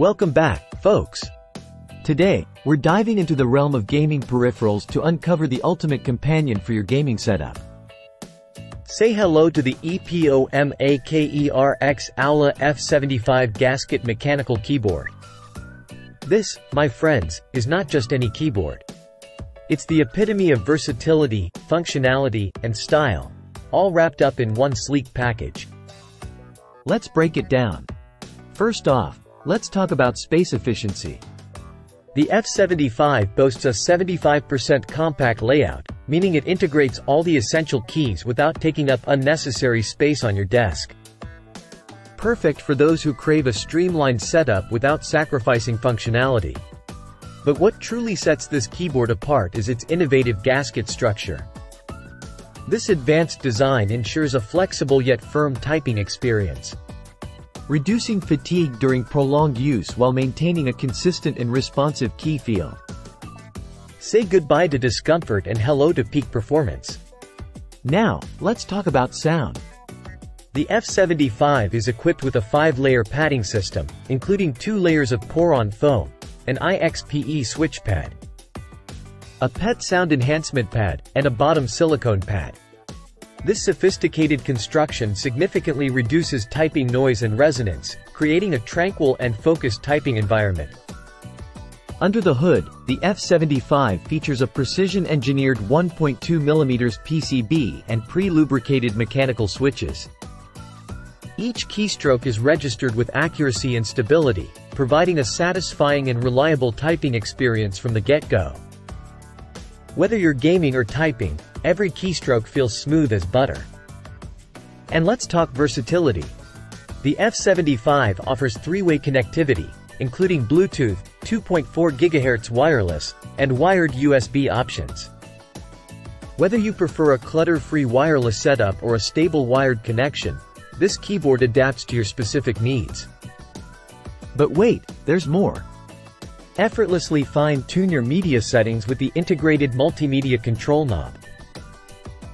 Welcome back, folks. Today, we're diving into the realm of gaming peripherals to uncover the ultimate companion for your gaming setup. Say hello to the EPOMAKER x Aula F75 gasket mechanical keyboard. This, my friends, is not just any keyboard. It's the epitome of versatility, functionality, and style, all wrapped up in one sleek package. Let's break it down. First off, let's talk about space efficiency. The F75 boasts a 75% compact layout, meaning it integrates all the essential keys without taking up unnecessary space on your desk. Perfect for those who crave a streamlined setup without sacrificing functionality. But what truly sets this keyboard apart is its innovative gasket structure. This advanced design ensures a flexible yet firm typing experience reducing fatigue during prolonged use while maintaining a consistent and responsive key feel. Say goodbye to discomfort and hello to peak performance. Now, let's talk about sound. The F75 is equipped with a 5-layer padding system, including two layers of Poron foam, an IXPE switch pad, a PET sound enhancement pad, and a bottom silicone pad. This sophisticated construction significantly reduces typing noise and resonance, creating a tranquil and focused typing environment. Under the hood, the F75 features a precision-engineered 1.2mm PCB and pre-lubricated mechanical switches. Each keystroke is registered with accuracy and stability, providing a satisfying and reliable typing experience from the get-go. Whether you're gaming or typing, every keystroke feels smooth as butter. And let's talk versatility. The F75 offers three-way connectivity, including Bluetooth, 2.4 GHz wireless, and wired USB options. Whether you prefer a clutter-free wireless setup or a stable wired connection, this keyboard adapts to your specific needs. But wait, there's more. Effortlessly fine-tune your media settings with the integrated multimedia control knob.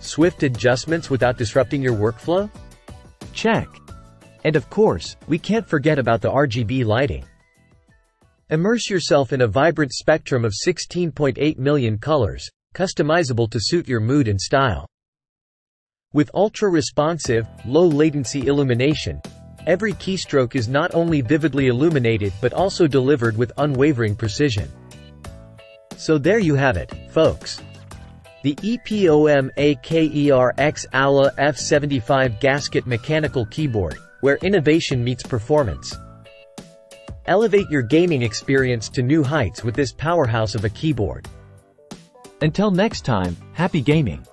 Swift adjustments without disrupting your workflow? Check. And of course, we can't forget about the RGB lighting. Immerse yourself in a vibrant spectrum of 16.8 million colors, customizable to suit your mood and style. With ultra-responsive, low-latency illumination, every keystroke is not only vividly illuminated but also delivered with unwavering precision. So there you have it, folks. The EPOMAKER x Aula F75 gasket mechanical keyboard, where innovation meets performance. Elevate your gaming experience to new heights with this powerhouse of a keyboard. Until next time, happy gaming!